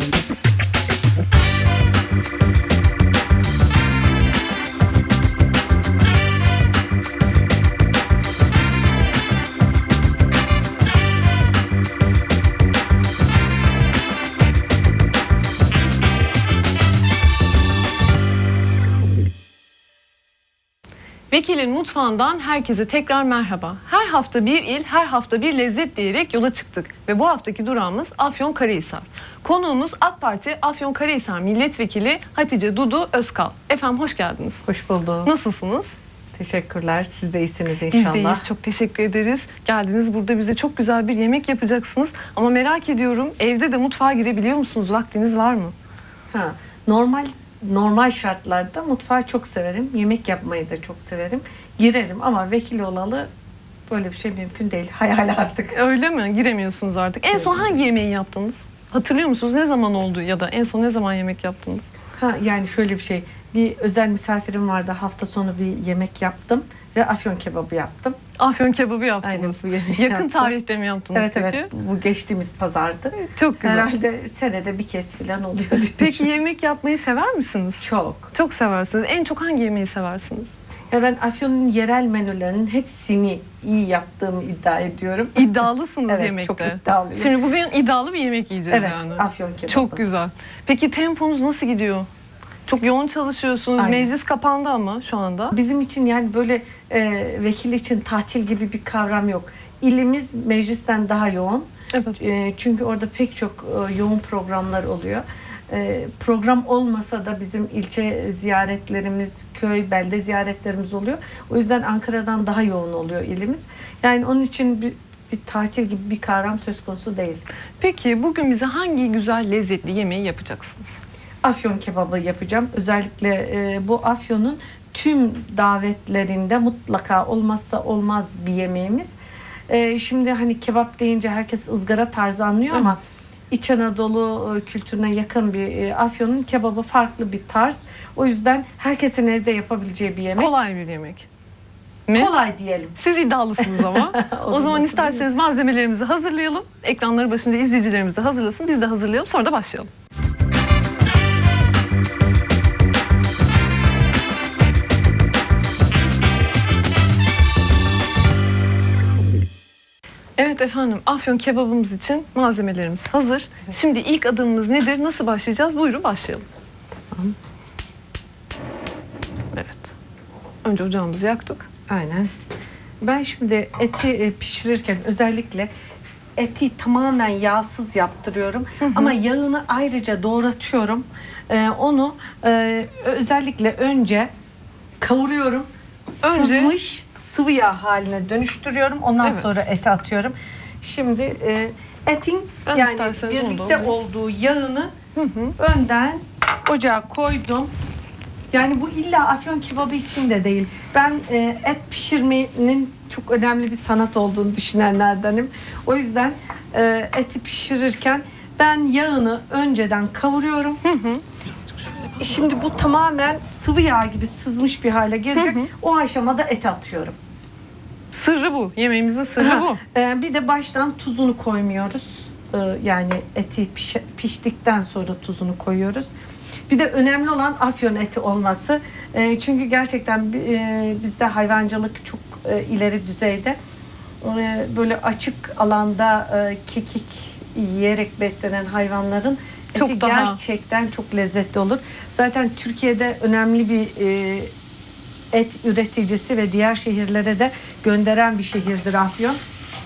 Thank you. Vekilin mutfağından herkese tekrar merhaba. Her hafta bir il, her hafta bir lezzet diyerek yola çıktık. Ve bu haftaki durağımız Afyonkarahisar. Konuğumuz AK Parti Afyonkarahisar Milletvekili Hatice Dudu Özkal. Efendim hoş geldiniz. Hoş bulduk. Nasılsınız? Teşekkürler. Siz de iyisiniz Biz inşallah. de iyiyiz. Çok teşekkür ederiz. Geldiniz burada bize çok güzel bir yemek yapacaksınız. Ama merak ediyorum evde de mutfağa girebiliyor musunuz? Vaktiniz var mı? Ha, normal normal şartlarda mutfağı çok severim. Yemek yapmayı da çok severim. Girerim ama vekil olalı böyle bir şey mümkün değil. Hayal artık. Öyle mi? Giremiyorsunuz artık. En son hangi yemeği yaptınız? Hatırlıyor musunuz? Ne zaman oldu ya da en son ne zaman yemek yaptınız? Ha, yani şöyle bir şey. Bir özel misafirim vardı. Hafta sonu bir yemek yaptım ve afyon kebabı yaptım. Afyon kebabı yaptınız. Aynen bu Yakın yaptım. tarihte mi yaptınız Evet peki? evet. Bu geçtiğimiz pazardı. Çok güzel. Herhalde senede bir kez falan oluyor. Peki yemek yapmayı sever misiniz? Çok. Çok seversiniz. En çok hangi yemeği seversiniz? Ya ben Afyon'un yerel menülerinin hepsini iyi yaptığımı iddia ediyorum. İddialısınız Evet, yemekte. çok iddialıyım. Şimdi bugün iddialı bir yemek yiyeceğiz Evet, yani. afyon kebabı. Çok güzel. Peki temponuz nasıl gidiyor? Çok yoğun çalışıyorsunuz. Aynen. Meclis kapandı ama şu anda. Bizim için yani böyle e, vekil için tatil gibi bir kavram yok. İlimiz meclisten daha yoğun. Evet. E, çünkü orada pek çok e, yoğun programlar oluyor. E, program olmasa da bizim ilçe ziyaretlerimiz, köy, belde ziyaretlerimiz oluyor. O yüzden Ankara'dan daha yoğun oluyor ilimiz. Yani onun için bir, bir tatil gibi bir kavram söz konusu değil. Peki bugün bize hangi güzel lezzetli yemeği yapacaksınız? Afyon kebabı yapacağım. Özellikle e, bu Afyon'un tüm davetlerinde mutlaka olmazsa olmaz bir yemeğimiz. E, şimdi hani kebap deyince herkes ızgara tarzı anlıyor ama İç Anadolu e, kültürüne yakın bir e, Afyon'un kebabı farklı bir tarz. O yüzden herkesin evde yapabileceği bir yemek. Kolay bir yemek. Mi? Kolay diyelim. Siz iddialısınız ama. o zaman isterseniz malzemelerimizi hazırlayalım. Ekranları başında izleyicilerimiz de hazırlasın. Biz de hazırlayalım. Sonra da başlayalım. Evet efendim Afyon kebabımız için malzemelerimiz hazır. Şimdi ilk adımımız nedir? Nasıl başlayacağız? Buyurun başlayalım. Evet. Önce ocağımızı yaktık. Aynen. Ben şimdi eti e, pişirirken özellikle eti tamamen yağsız yaptırıyorum. Ama yağını ayrıca doğratıyorum. Ee, onu e, özellikle önce kavuruyorum. Önce- Sızmış sıvı yağ haline dönüştürüyorum. Ondan Evet. sonra eti atıyorum. Şimdi e, etin Ben yani birlikte alayım. olduğu yağını önden ocağa koydum. Yani bu illa afyon kebabı için de değil. Ben e, et pişirmenin çok önemli bir sanat olduğunu düşünenlerdenim. O yüzden e, eti pişirirken ben yağını önceden kavuruyorum. Şimdi bu tamamen sıvı yağ gibi sızmış bir hale gelecek. O aşamada eti atıyorum. Sırrı bu. Yemeğimizin sırrı bu. e, bir de baştan tuzunu koymuyoruz. E, yani eti piş- piştikten sonra tuzunu koyuyoruz. Bir de önemli olan afyon eti olması. E, çünkü gerçekten e, bizde hayvancılık çok e, ileri düzeyde. E, böyle açık alanda e, kekik yiyerek beslenen hayvanların Çok eti daha- gerçekten çok lezzetli olur. Zaten Türkiye'de önemli bir e, et üreticisi ve diğer şehirlere de gönderen bir şehirdir Afyon.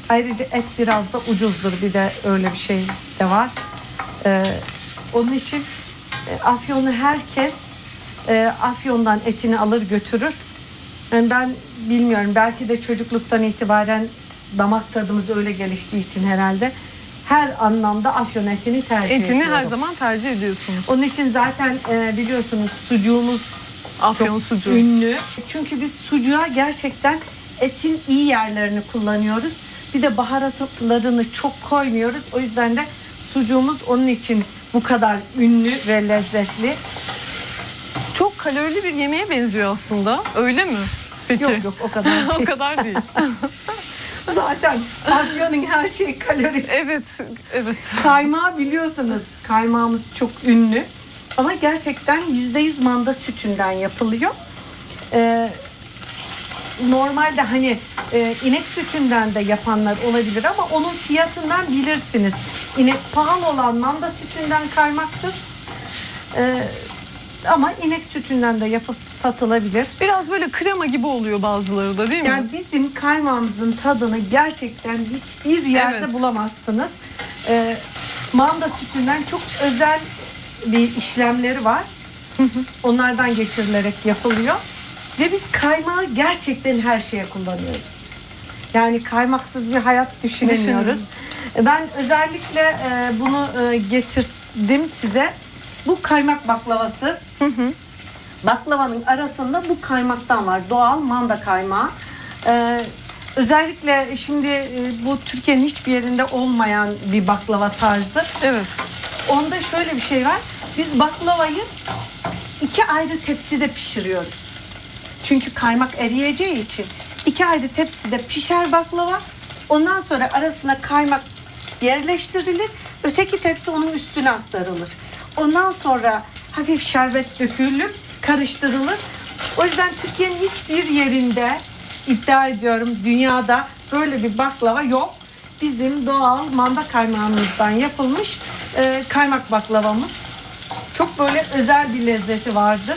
Ayrıca et biraz da ucuzdur. Bir de öyle bir şey de var. Ee, onun için e, Afyon'u herkes e, Afyon'dan etini alır götürür. Yani ben bilmiyorum belki de çocukluktan itibaren damak tadımız öyle geliştiği için herhalde her anlamda Afyon etini tercih Etini ediyorum. her zaman tercih ediyorsunuz. Onun için zaten e, biliyorsunuz sucuğumuz Afyon çok sucuğu. ünlü. Çünkü biz sucuğa gerçekten etin iyi yerlerini kullanıyoruz. Bir de baharatlarını çok koymuyoruz. O yüzden de sucuğumuz onun için bu kadar ünlü ve lezzetli. Çok kalorili bir yemeğe benziyor aslında. Öyle mi? Peki. Yok yok o kadar. o kadar değil. Zaten Afyon'un her şeyi kalori. Evet, evet. Kaymağı biliyorsunuz. Kaymağımız çok ünlü. Ama gerçekten %100 manda sütünden yapılıyor. Ee, normalde hani e, inek sütünden de yapanlar olabilir ama onun fiyatından bilirsiniz. İnek pahalı olan manda sütünden kaymaktır. Ee, ama inek sütünden de yapıp satılabilir. Biraz böyle krema gibi oluyor bazıları da değil mi? Yani bizim kaymağımızın tadını gerçekten hiçbir yerde Evet. bulamazsınız. Ee, manda sütünden çok özel bir işlemleri var. Onlardan geçirilerek yapılıyor. Ve biz kaymağı gerçekten her şeye kullanıyoruz. Yani kaymaksız bir hayat düşünemiyoruz. Ben özellikle e, bunu e, getirdim size. Bu kaymak baklavası. Baklavanın arasında bu kaymaktan var. Doğal manda kaymağı. Ee, özellikle şimdi e, bu Türkiye'nin hiçbir yerinde olmayan bir baklava tarzı. Evet. Onda şöyle bir şey var. Biz baklavayı iki ayrı tepside pişiriyoruz. Çünkü kaymak eriyeceği için iki ayrı tepside pişer baklava. Ondan sonra arasına kaymak yerleştirilir. Öteki tepsi onun üstüne aktarılır. Ondan sonra hafif şerbet dökülür, karıştırılır. O yüzden Türkiye'nin hiçbir yerinde iddia ediyorum dünyada böyle bir baklava yok. Bizim doğal manda kaymağımızdan yapılmış e, kaymak baklavamız. Çok böyle özel bir lezzeti vardır.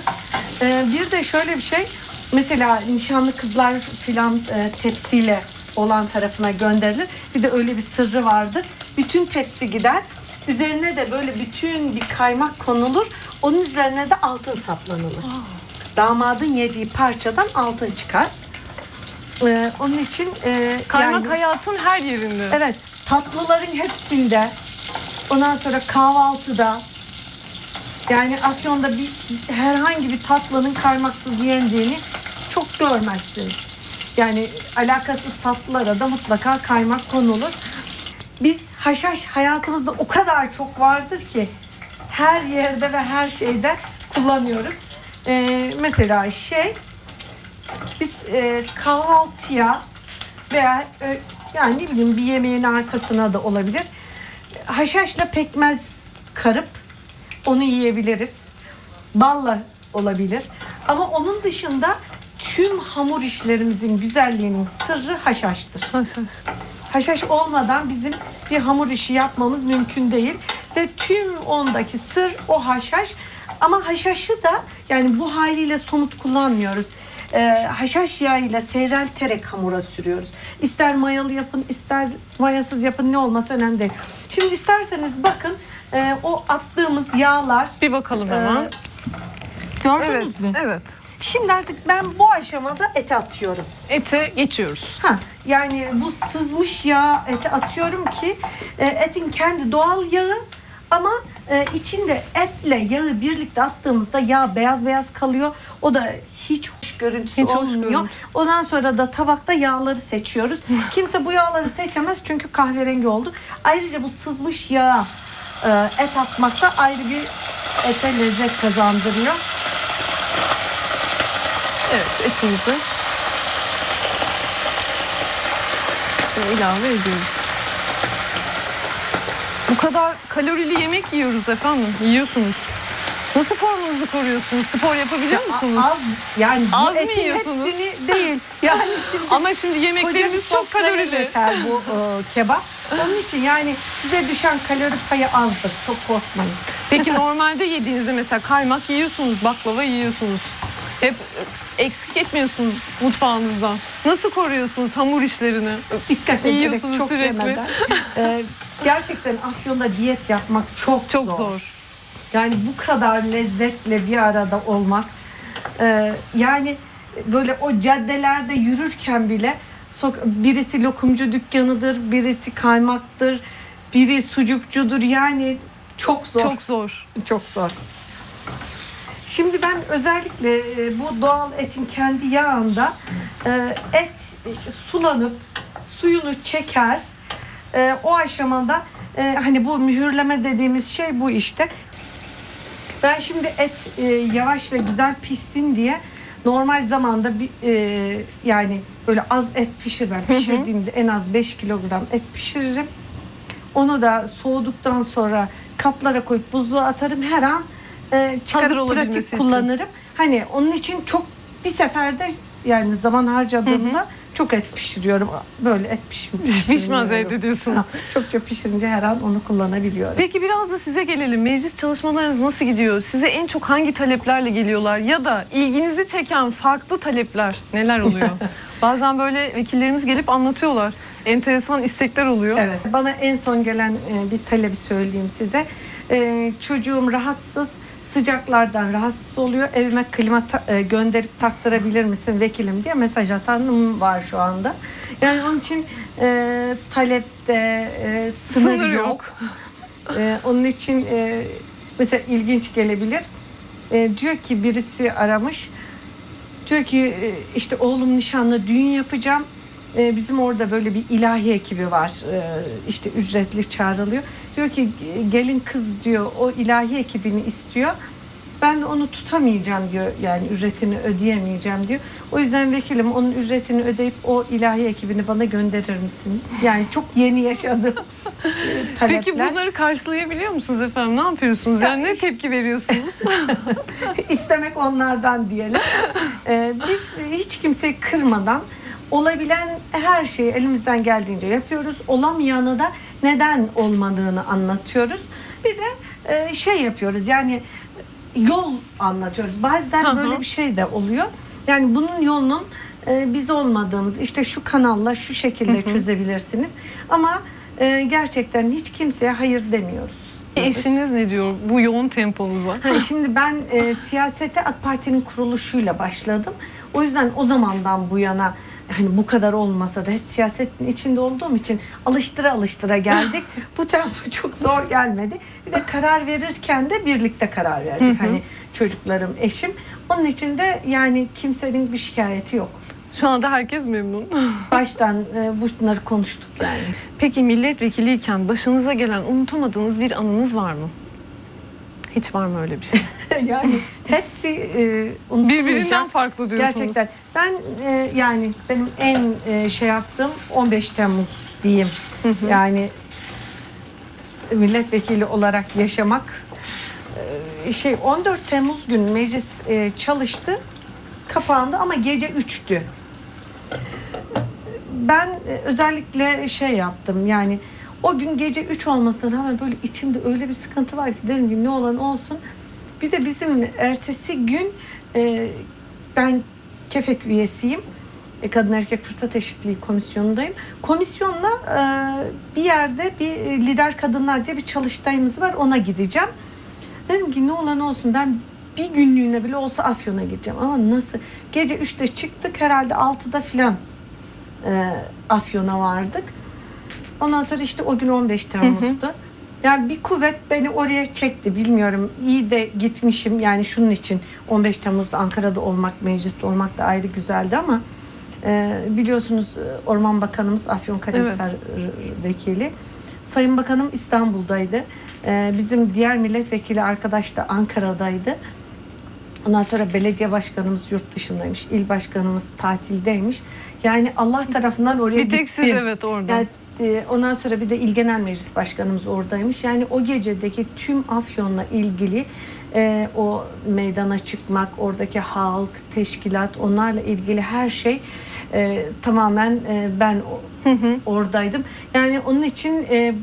Ee, bir de şöyle bir şey. Mesela nişanlı kızlar filan e, tepsiyle olan tarafına gönderilir. Bir de öyle bir sırrı vardır. Bütün tepsi gider. Üzerine de böyle bütün bir kaymak konulur. Onun üzerine de altın saplanılır. Damadın yediği parçadan altın çıkar. Ee, onun için e, Kaymak yani- hayatın her yerinde. Evet, tatlıların hepsinde. Ondan sonra kahvaltıda. Yani Afyon'da bir herhangi bir tatlının kaymaksız yendiğini çok görmezsiniz. Yani alakasız tatlılara da mutlaka kaymak konulur. Biz haşhaş hayatımızda o kadar çok vardır ki her yerde ve her şeyde kullanıyoruz. Ee, mesela şey biz e, kahvaltıya veya e, yani ne bileyim bir yemeğin arkasına da olabilir. Haşhaşla pekmez karıp onu yiyebiliriz. Balla olabilir. Ama onun dışında tüm hamur işlerimizin güzelliğinin sırrı haşhaştır. Haşhaş. Haşhaş olmadan bizim bir hamur işi yapmamız mümkün değil. Ve tüm ondaki sır o haşhaş. Ama haşhaşı da yani bu haliyle somut kullanmıyoruz. Ee, haşhaş yağıyla seyrelterek hamura sürüyoruz. İster mayalı yapın, ister mayasız yapın ne olması önemli değil. Şimdi isterseniz bakın e, o attığımız yağlar Bir bakalım hemen. e, gördünüz evet, mü? evet. Şimdi artık ben bu aşamada ete atıyorum. Ete geçiyoruz. Ha, yani bu sızmış yağ ete atıyorum ki e, etin kendi doğal yağı ama e, içinde etle yağı birlikte attığımızda yağ beyaz beyaz kalıyor. O da hiç hoş görüntüsü Hiç hoş olmuyor. görüntü. Ondan sonra da tabakta yağları seçiyoruz. Kimse bu yağları seçemez çünkü kahverengi oldu. Ayrıca bu sızmış yağa e, et atmak da ayrı bir ete lezzet kazandırıyor. Evet, etimizi Şöyle ilave ediyoruz. Bu kadar kalorili yemek yiyoruz efendim. Yiyorsunuz. Nasıl formunuzu koruyorsunuz? Spor yapabiliyor musunuz? Az, yani Az mı yiyorsunuz? hepsini değil. Yani şimdi Ama şimdi yemeklerimiz çok kalorili. yeter bu e, kebap. Onun için yani size düşen kalori payı azdır. Çok korkmayın. Peki normalde yediğinizde mesela kaymak yiyorsunuz, baklava yiyorsunuz. Hep eksik etmiyorsunuz mutfağınızdan. Nasıl koruyorsunuz hamur işlerini? Dikkat ederek çok sürekli. yemeden. E, gerçekten Afyon'da diyet yapmak çok, Çok zor. zor. Yani bu kadar lezzetle bir arada olmak. e, yani böyle o caddelerde yürürken bile sok- birisi lokumcu dükkanıdır, birisi kaymaktır, biri sucukcudur. Yani çok zor. Çok zor. Çok zor. Şimdi ben özellikle e, bu doğal etin kendi yağında e, et sulanıp suyunu çeker. E, O aşamada hani bu mühürleme dediğimiz şey bu işte. Ben şimdi et yavaş ve güzel pişsin diye normal zamanda bir e, yani böyle az et pişirmem. Pişirdiğimde en az 5 kilogram et pişiririm. Onu da soğuduktan sonra kaplara koyup buzluğa atarım. Her an e, Hazır olabilmesi pratik için. kullanırım. Hani onun için çok bir seferde yani zaman harcadığımda çok et pişiriyorum. Böyle et pişmiş. Pişmez elde ediyorsunuz. Çokça pişirince her an onu kullanabiliyorum. Peki biraz da size gelelim. Meclis çalışmalarınız nasıl gidiyor? Size en çok hangi taleplerle geliyorlar? Ya da ilginizi çeken farklı talepler neler oluyor? Bazen böyle vekillerimiz gelip anlatıyorlar. Enteresan istekler oluyor. Evet. Bana en son gelen e, bir talebi söyleyeyim size. E, çocuğum rahatsız, sıcaklardan rahatsız oluyor. Evime klima ta- e, gönderip taktırabilir misin vekilim diye mesaj atanım var şu anda. Yani onun için e, talepte e, sınır, Sınır yok. yok. E, onun için e, mesela ilginç gelebilir. E, diyor ki birisi aramış. Diyor ki e, işte oğlum nişanlı düğün yapacağım. E, bizim orada böyle bir ilahi ekibi var. E, işte ücretli çağrılıyor. Diyor ki gelin kız diyor o ilahi ekibini istiyor. Ben onu tutamayacağım diyor. Yani ücretini ödeyemeyeceğim diyor. O yüzden vekilim onun ücretini ödeyip o ilahi ekibini bana gönderir misin? Yani çok yeni yaşadığım e, talepler. Peki bunları karşılayabiliyor musunuz efendim? Ne yapıyorsunuz? Yani ne tepki veriyorsunuz? istemek onlardan diyelim. Ee, biz hiç kimseyi kırmadan olabilen her şeyi elimizden geldiğince yapıyoruz. Olamayanı da neden olmadığını anlatıyoruz. Bir de e, şey yapıyoruz yani yol anlatıyoruz. Bazen Hı hı. böyle bir şey de oluyor. Yani bunun yolunun e, biz olmadığımız işte şu kanalla şu şekilde çözebilirsiniz. Ama e, gerçekten hiç kimseye hayır demiyoruz. Eşiniz ne diyor bu yoğun temponuza? Ha, şimdi ben e, siyasete AK Parti'nin kuruluşuyla başladım. O yüzden o zamandan bu yana hani bu kadar olmasa da hep siyasetin içinde olduğum için alıştıra alıştıra geldik. bu tempo çok zor gelmedi. Bir de karar verirken de birlikte karar verdik. Hani çocuklarım, eşim. Onun için de yani kimsenin bir şikayeti yok. Şu anda herkes memnun. Baştan e, bunları konuştuk yani. Peki milletvekiliyken başınıza gelen unutamadığınız bir anınız var mı? Hiç var mı öyle bir şey? yani hepsi e. Birbirinden farklı diyorsunuz. Gerçekten. Ben e, yani benim en e, şey yaptığım 15 Temmuz diyeyim. Yani milletvekili olarak yaşamak e, şey 14 Temmuz gün meclis e, çalıştı. Kapandı ama gece 3'tü. Ben e, özellikle şey yaptım yani o gün gece 3 olmasına rağmen böyle içimde öyle bir sıkıntı var ki dedim ki ne olan olsun. Bir de bizim ertesi gün e, ben KEFEK üyesiyim. E, Kadın Erkek Fırsat Eşitliği Komisyonu'ndayım. Komisyonla e, bir yerde bir e, lider kadınlar diye bir çalıştayımız var. Ona gideceğim. Dedim ki ne olan olsun ben bir günlüğüne bile olsa Afyon'a gideceğim. Ama nasıl? Gece 3'te çıktık herhalde 6'da filan e, Afyon'a vardık. Ondan sonra işte o gün 15 Temmuz'du. Yani bir kuvvet beni oraya çekti bilmiyorum. İyi de gitmişim yani şunun için 15 Temmuz'da Ankara'da olmak, mecliste olmak da ayrı güzeldi ama e, biliyorsunuz e, Orman Bakanımız Afyonkarahisar r- vekili. Sayın Bakanım İstanbul'daydı. E, bizim diğer milletvekili arkadaş da Ankara'daydı. Ondan sonra belediye başkanımız yurt dışındaymış. il başkanımız tatildeymiş. Yani Allah tarafından oraya Bir tek siz gittim. evet orada. Yani, e, ondan sonra bir de İl Genel Meclis Başkanımız oradaymış. Yani o gecedeki tüm Afyon'la ilgili e, o meydana çıkmak, oradaki halk, teşkilat, onlarla ilgili her şey e, tamamen e, ben o- oradaydım. Yani onun için e,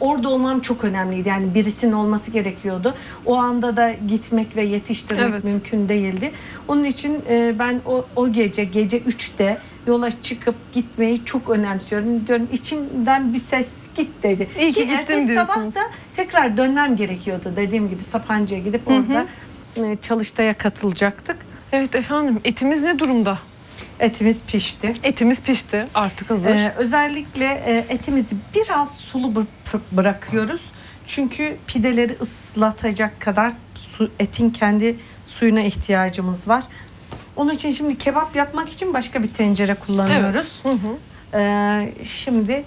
orada olmam çok önemliydi. Yani birisinin olması gerekiyordu. O anda da gitmek ve yetiştirmek Evet. mümkün değildi. Onun için e, ben o, o gece gece 3'te yola çıkıp gitmeyi çok önemsiyorum. Diyorum içimden bir ses git dedi. İyi ki gittim ertesi diyorsunuz. sabah da tekrar dönmem gerekiyordu. Dediğim gibi Sapanca'ya gidip orada e, çalıştaya katılacaktık. Evet efendim etimiz ne durumda? Etimiz pişti. Etimiz pişti artık hazır. Ee, özellikle e, etimizi biraz sulu bı- bırakıyoruz. Çünkü pideleri ıslatacak kadar su, etin kendi suyuna ihtiyacımız var. Onun için şimdi kebap yapmak için başka bir tencere kullanıyoruz. Hı hı. Ee, şimdi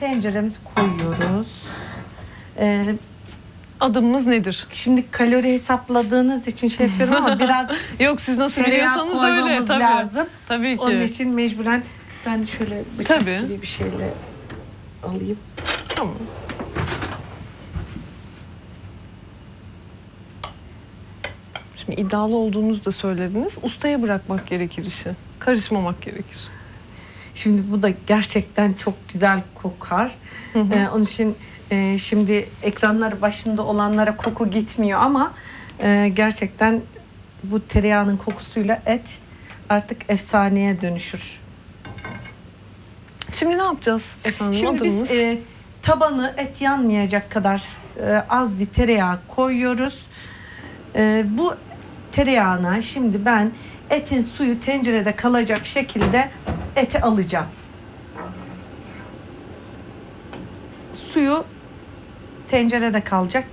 tenceremizi koyuyoruz. Ee, adımımız nedir? Şimdi kalori hesapladığınız için şey yapıyorum ama biraz Yok siz nasıl biliyorsanız öyle tabii. lazım. Tabii ki. Onun için mecburen ben şöyle bıçak Tabii. gibi bir şeyle alayım. Tamam. Şimdi iddialı olduğunuzu da söylediniz. Ustaya bırakmak gerekir işi. Karışmamak gerekir. Şimdi bu da gerçekten çok güzel kokar. Ee, onun için e, şimdi ekranlar başında olanlara koku gitmiyor ama e, gerçekten bu tereyağının kokusuyla et artık efsaneye dönüşür. Şimdi ne yapacağız efendim? Şimdi biz Adımımız. e, tabanı et yanmayacak kadar e, az bir tereyağı koyuyoruz. E, bu tereyağına şimdi ben etin suyu tencerede kalacak şekilde eti alacağım. Suyu tencerede kalacak.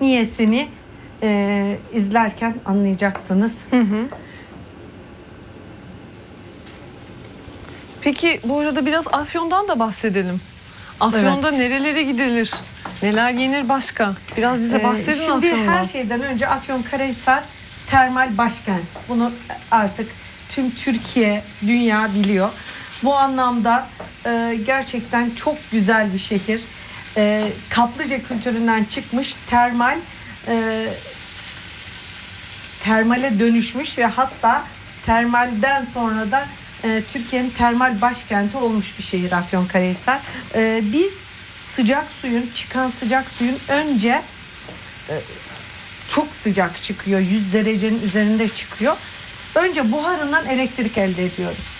Niyesini e, izlerken anlayacaksınız. Hı hı. Peki bu arada biraz Afyon'dan da bahsedelim. Afyon'da Evet. nerelere gidilir? Neler yenir başka? Biraz bize Ee, bahsedin Şimdi Afyon'dan. her şeyden önce Afyonkarahisar termal başkent. Bunu artık tüm Türkiye, dünya biliyor. Bu anlamda e, gerçekten çok güzel bir şehir. E, kaplıca kültüründen çıkmış termal e, termale dönüşmüş ve hatta termalden sonra da e, Türkiye'nin termal başkenti olmuş bir şehir Afyonkarahisar. E, biz sıcak suyun, çıkan sıcak suyun önce e, çok sıcak çıkıyor. 100 derecenin üzerinde çıkıyor. Önce buharından elektrik elde ediyoruz.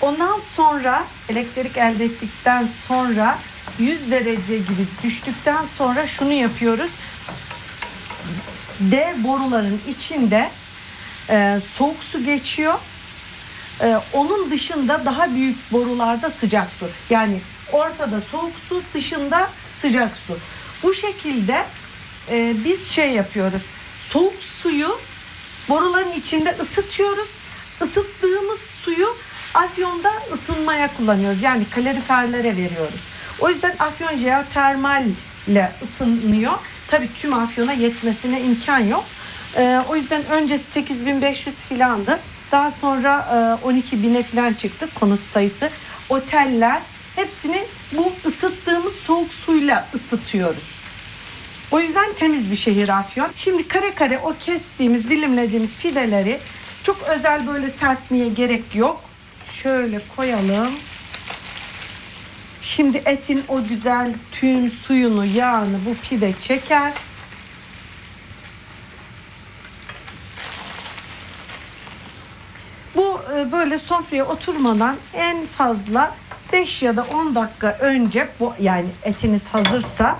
Ondan sonra elektrik elde ettikten sonra 100 derece gibi düştükten sonra şunu yapıyoruz. Dev boruların içinde e, soğuk su geçiyor. E, onun dışında daha büyük borularda sıcak su. Yani ortada soğuk su, dışında sıcak su. Bu şekilde e, biz şey yapıyoruz. Soğuk suyu boruların içinde ısıtıyoruz. Isıttığımız suyu afyonda ısınmaya kullanıyoruz. Yani kaloriferlere veriyoruz. O yüzden afyon jeotermal ile ısınıyor. Tabii tüm afyona yetmesine imkan yok. Ee, o yüzden önce 8500 filandı. Daha sonra e, 12 bine filan çıktı konut sayısı. Oteller hepsini bu ısıttığımız soğuk suyla ısıtıyoruz. O yüzden temiz bir şehir Afyon. Şimdi kare kare o kestiğimiz, dilimlediğimiz pideleri çok özel böyle serpmeye gerek yok. Şöyle koyalım. Şimdi etin o güzel tüm suyunu, yağını bu pide çeker. Bu e, böyle sofraya oturmadan en fazla 5 ya da 10 dakika önce bu yani etiniz hazırsa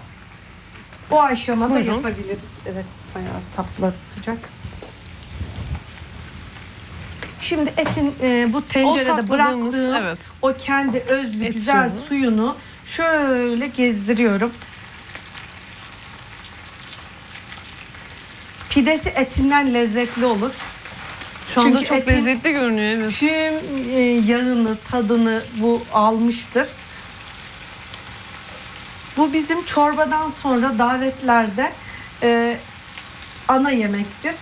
o aşamada Buyurun. yapabiliriz. Evet bayağı sapları sıcak. Şimdi etin e, bu tencerede bıraktığım evet. o kendi özlü Et güzel suyunu. suyunu şöyle gezdiriyorum. Pidesi etinden lezzetli olur. Şu anda Çünkü çok etin- lezzetli görünüyor evet. Tüm e, yağını, tadını bu almıştır. Bu bizim çorbadan sonra davetlerde e, ana yemektir.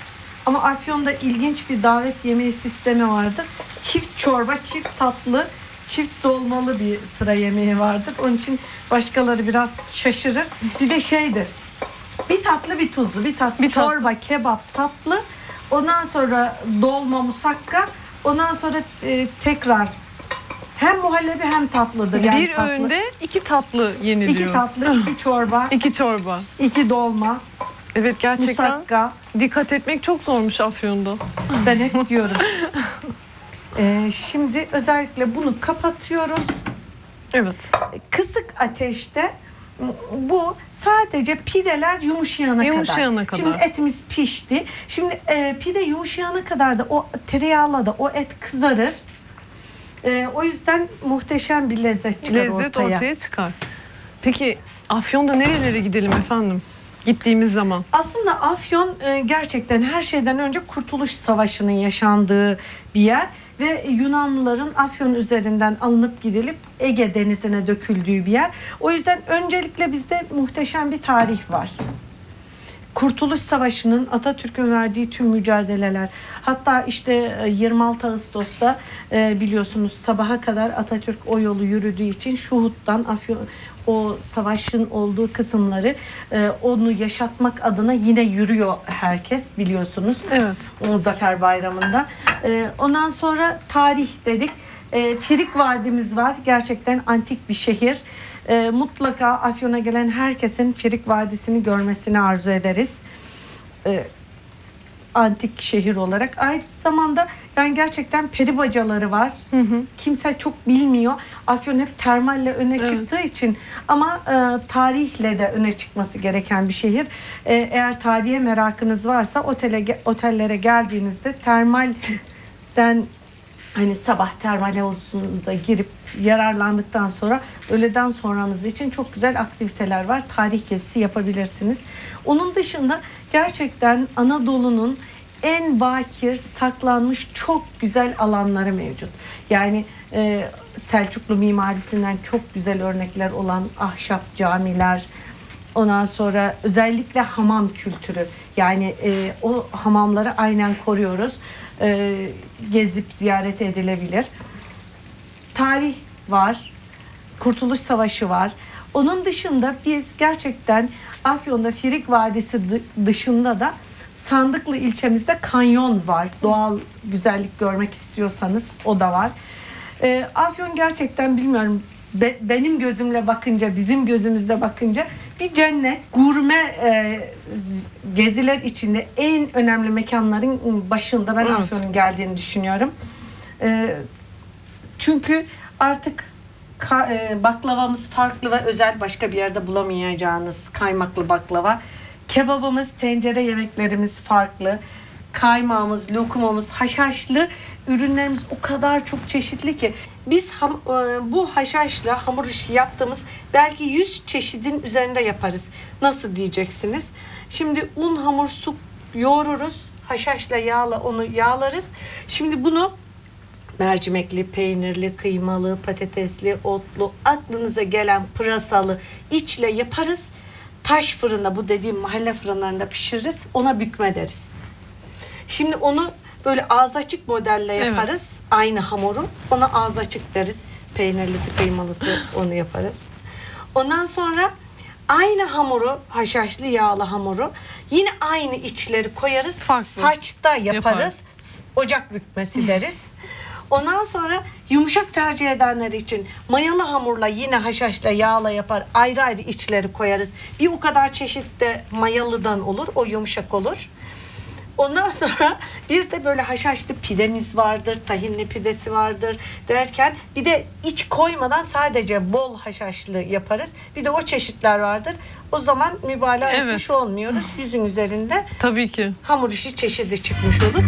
Ama Afyon'da ilginç bir davet yemeği sistemi vardır. Çift çorba, çift tatlı, çift dolmalı bir sıra yemeği vardır. Onun için başkaları biraz şaşırır. Bir de şeydir. Bir tatlı bir tuzlu, bir tatlı Bir tatlı. çorba, kebap, tatlı. Ondan sonra dolma, musakka. Ondan sonra e, tekrar hem muhallebi hem tatlıdır. Yani bir tatlı. öğünde iki tatlı yeniliyor. iki tatlı, iki çorba, İki çorba. iki dolma, Evet gerçekten musakka. dikkat etmek çok zormuş Afyon'da. Ben hep diyorum. Ee, şimdi özellikle bunu kapatıyoruz. Evet. Kısık ateşte bu sadece pideler yumuşayana, Yumuşayana kadar. kadar. Şimdi etimiz pişti. Şimdi e, pide yumuşayana kadar da o tereyağla da o et kızarır. E, o yüzden muhteşem bir lezzet çıkar Lezzet ortaya. ortaya çıkar. Peki Afyon'da nerelere gidelim efendim? Gittiğimiz zaman. Aslında Afyon e, gerçekten her şeyden önce Kurtuluş Savaşı'nın yaşandığı bir yer. ve Yunanlıların Afyon üzerinden alınıp gidilip Ege denizine döküldüğü bir yer. O yüzden öncelikle bizde muhteşem bir tarih var. Kurtuluş Savaşı'nın Atatürk'ün verdiği tüm mücadeleler hatta işte e, 26 Ağustos'ta e, biliyorsunuz sabaha kadar Atatürk o yolu yürüdüğü için Şuhut'tan Afyon o savaşın olduğu kısımları e, onu yaşatmak adına yine yürüyor herkes biliyorsunuz. Evet. O Zafer Bayramı'nda. E, ondan sonra tarih dedik. E, Firik Vadimiz var. Gerçekten antik bir şehir. E, mutlaka Afyon'a gelen herkesin Firik Vadisi'ni görmesini arzu ederiz. E, antik şehir olarak. Aynı zamanda yani gerçekten peri bacaları var. Kimse çok bilmiyor. Afyon hep termalle öne Evet. çıktığı için ama e, tarihle de öne çıkması gereken bir şehir. E, eğer tarihe merakınız varsa otele otellere geldiğinizde termalden hani sabah termal havuzunuza girip yararlandıktan sonra öğleden sonranız için çok güzel aktiviteler var. Tarih gezisi yapabilirsiniz. Onun dışında gerçekten Anadolu'nun en bakir, saklanmış çok güzel alanları mevcut. Yani e, Selçuklu mimarisinden çok güzel örnekler olan ahşap camiler, Ondan sonra özellikle hamam kültürü yani e, o hamamları aynen koruyoruz. E, gezip ziyaret edilebilir. Tarih var. Kurtuluş Savaşı var. Onun dışında biz gerçekten Afyon'da Firik Vadisi dı- dışında da Sandıklı ilçemizde kanyon var. Doğal güzellik görmek istiyorsanız o da var. E, Afyon gerçekten bilmiyorum be- benim gözümle bakınca bizim gözümüzde bakınca bir cennet gurme e, geziler içinde en önemli mekanların başında ben Evet. Afyon'un geldiğini düşünüyorum. E, çünkü artık ka- e, baklavamız farklı ve özel başka bir yerde bulamayacağınız kaymaklı baklava. Kebabımız, tencere yemeklerimiz farklı. Kaymağımız, lokumumuz, haşhaşlı ürünlerimiz o kadar çok çeşitli ki biz ham- e, bu haşhaşla hamur işi yaptığımız belki 100 çeşidin üzerinde yaparız. Nasıl diyeceksiniz? Şimdi un, hamur, su yoğururuz. Haşhaşla yağla onu yağlarız. Şimdi bunu mercimekli, peynirli, kıymalı, patatesli, otlu, aklınıza gelen pırasalı içle yaparız. Taş fırında bu dediğim mahalle fırınlarında pişiririz. Ona bükme deriz. Şimdi onu böyle ağız açık modelle Evet. yaparız. Aynı hamuru. Ona ağız açık deriz. Peynirlisi, kıymalısı onu yaparız. Ondan sonra aynı hamuru, haşhaşlı yağlı hamuru yine aynı içleri koyarız. Farklı. Saçta yaparız. Yaparız. Ocak bükmesi deriz. Ondan sonra yumuşak tercih edenler için mayalı hamurla yine haşhaşla yağla yapar. Ayrı ayrı içleri koyarız. Bir o kadar çeşit de mayalıdan olur. O yumuşak olur. Ondan sonra bir de böyle haşhaşlı pidemiz vardır, tahinli pidesi vardır derken bir de iç koymadan sadece bol haşhaşlı yaparız. Bir de o çeşitler vardır. O zaman mübalağa Evet. etmiş olmuyoruz. Yüzün üzerinde Tabii ki. hamur işi çeşidi çıkmış olur.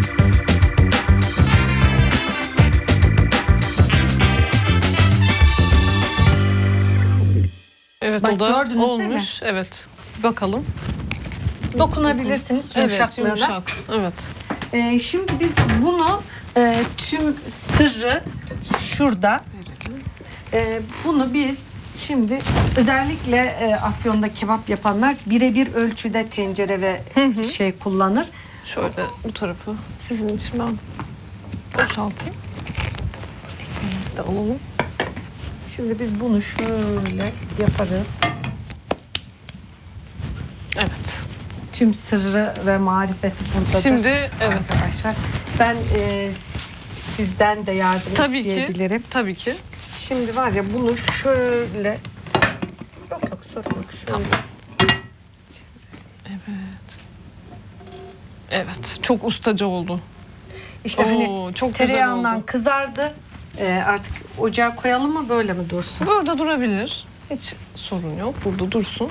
Evet Bak, o da olmuş. Evet. Bakalım. Dokunabilirsiniz Evet yumuşaklığına. yumuşak. Evet. Ee, şimdi biz bunu e, tüm sırrı şurada. Ee, bunu biz şimdi özellikle e, Afyon'da kebap yapanlar birebir ölçüde tencere ve şey kullanır. Şöyle bu tarafı sizin için ben boşaltayım. Ekmeğimizi de alalım. Şimdi biz bunu şöyle yaparız. Evet. Tüm sırrı ve marifeti buradadır. Şimdi evet. arkadaşlar ben e, sizden de yardım Tabii ki. isteyebilirim. Tabii ki. Şimdi var ya bunu şöyle yok yok sorun yok şöyle. Tamam. Evet. Evet. Çok ustaca oldu. İşte Oo, hani çok tereyağından oldu. kızardı. Ee, artık ocağa koyalım mı böyle mi dursun? Burada durabilir. Hiç sorun yok. Burada dursun.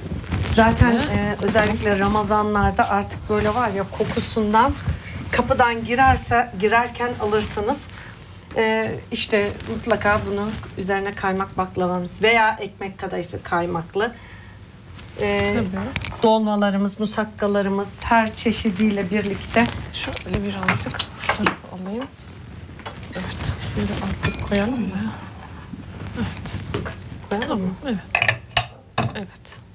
Zaten e, özellikle Ramazanlarda artık böyle var ya kokusundan kapıdan girerse girerken alırsınız. Ee, işte mutlaka bunu üzerine kaymak baklavamız veya ekmek kadayıfı kaymaklı. Tabii. dolmalarımız, musakkalarımız her çeşidiyle birlikte Şöyle birazcık şu tarafa alayım. Evet. Şimdi artık koyalım mı? Evet. Koyalım mı? Evet. Evet.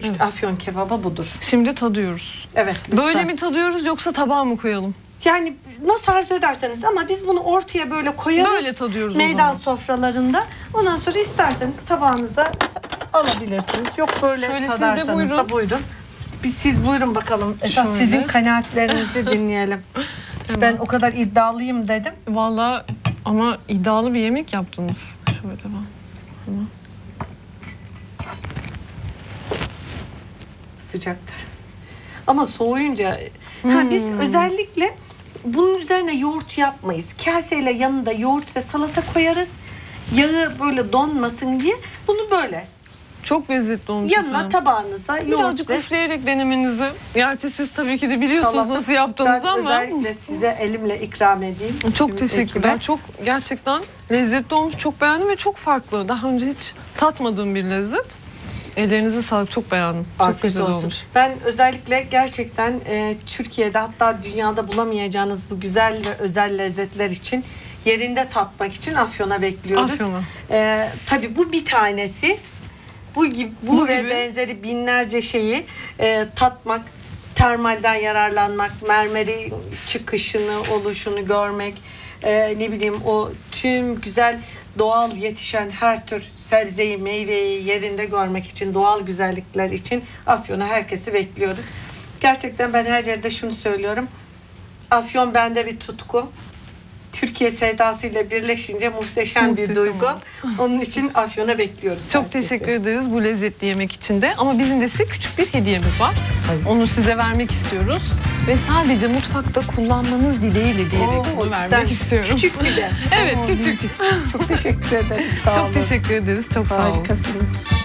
İşte Evet. afyon kebabı budur. Şimdi tadıyoruz. Evet. lütfen. Böyle mi tadıyoruz yoksa tabağa mı koyalım? Yani nasıl arzu ederseniz ama biz bunu ortaya böyle koyarız. Böyle tadıyoruz o Meydan sofralarında. Ondan sonra isterseniz tabağınıza alabilirsiniz. Yok böyle Şöyle siz de tadarsanız da buyurun. buyurun. Biz siz buyurun bakalım. Esas Şöyle. sizin kanaatlerinizi dinleyelim. Ben o kadar iddialıyım dedim. Valla ama iddialı bir yemek yaptınız. Şöyle bak. Sıcakta. Ama soğuyunca ha biz Hmm. özellikle bunun üzerine yoğurt yapmayız. Kaseyle yanında yoğurt ve salata koyarız. Yağı böyle donmasın diye bunu böyle Çok lezzetli olmuş yanına efendim. tabağınıza yoğurt Birazcık ve üfleyerek denemenizi. Gerçi siz tabii ki de biliyorsunuz salata. nasıl yaptığınızı ben ama. özellikle size elimle ikram edeyim. Çok teşekkürler. ekibe. Çok gerçekten lezzetli olmuş. Çok beğendim ve çok farklı. Daha önce hiç tatmadığım bir lezzet. Ellerinize sağlık. Çok beğendim. Çok Afiyet güzel olsun. olmuş. Ben özellikle gerçekten e, Türkiye'de hatta dünyada bulamayacağınız bu güzel ve özel lezzetler için yerinde tatmak için Afyon'a bekliyoruz. Afyon'a. E, tabii bu bir tanesi. Bu gibi bu, Bu ve gibi. benzeri binlerce şeyi e, tatmak, termalden yararlanmak, mermeri çıkışını, oluşunu görmek, e, ne bileyim o tüm güzel doğal yetişen her tür sebzeyi, meyveyi yerinde görmek için, doğal güzellikler için Afyon'a herkesi bekliyoruz. Gerçekten ben her yerde şunu söylüyorum. Afyon bende bir tutku. Türkiye sevdasıyla birleşince muhteşem, bir Muhteşem duygu. oldu. Onun için Afyon'a bekliyoruz. Çok herkesi. teşekkür ederiz bu lezzetli yemek için de. Ama bizim de size küçük bir hediyemiz var. Hayır. Onu size vermek istiyoruz. Ve sadece mutfakta kullanmanız dileğiyle diyerek Oo, bunu vermek istiyorum. Küçük bir de. Evet, Oo, küçük. Çok teşekkür ederiz. Sağ olun. Çok teşekkür ederiz. Çok sağ olun. Harikasınız.